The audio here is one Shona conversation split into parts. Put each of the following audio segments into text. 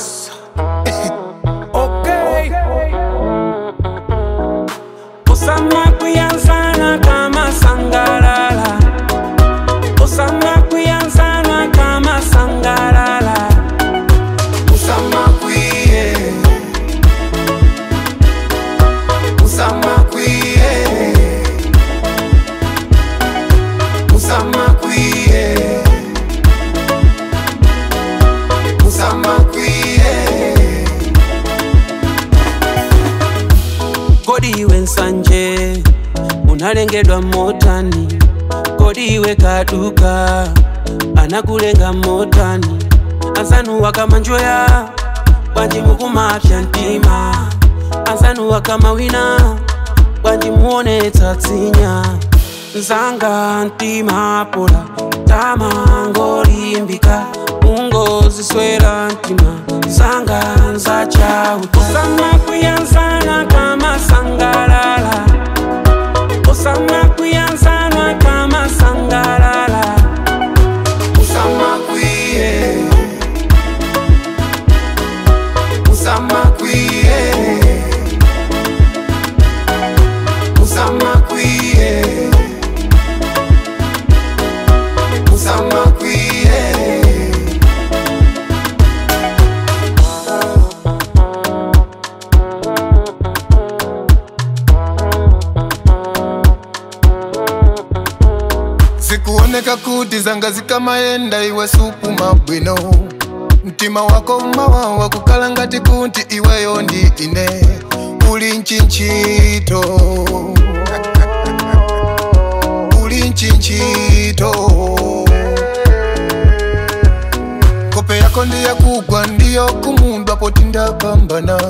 else wensanje unalengedwa motani kodi iwe kaduka anakulenga motani ansanu wakamanjoya bwanji mukumapya ntima ansanu wakamawina bwanji muone tsatsinya nzanga ntima pola tama ngolimbika ungoziswera ntima zanga nzachautosanakuyanza zikuoneka kuti zanga zikamayenda iwe supuma bwino mtima wako umawawa kukala ngati kuti iweyo ndi ine uli nchinchito uli nchinchito kope yako ndiyakugwa ndiyo kumundwa poti ndapambana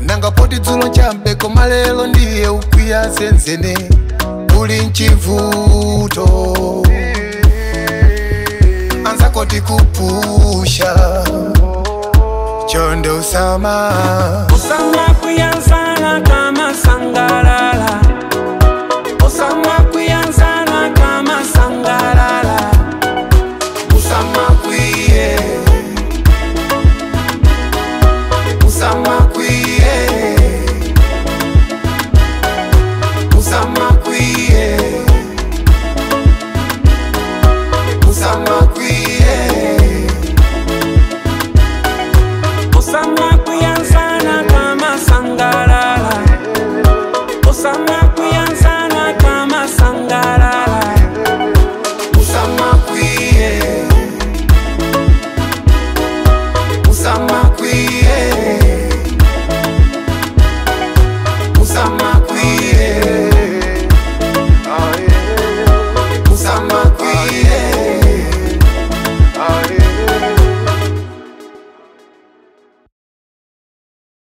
nanga poti dzulo chambe koma lero ndiye ukwiya zenzene kuli nchivuto koti kupusha chonde usama usama kuyanzala kama sangalala